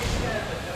Operation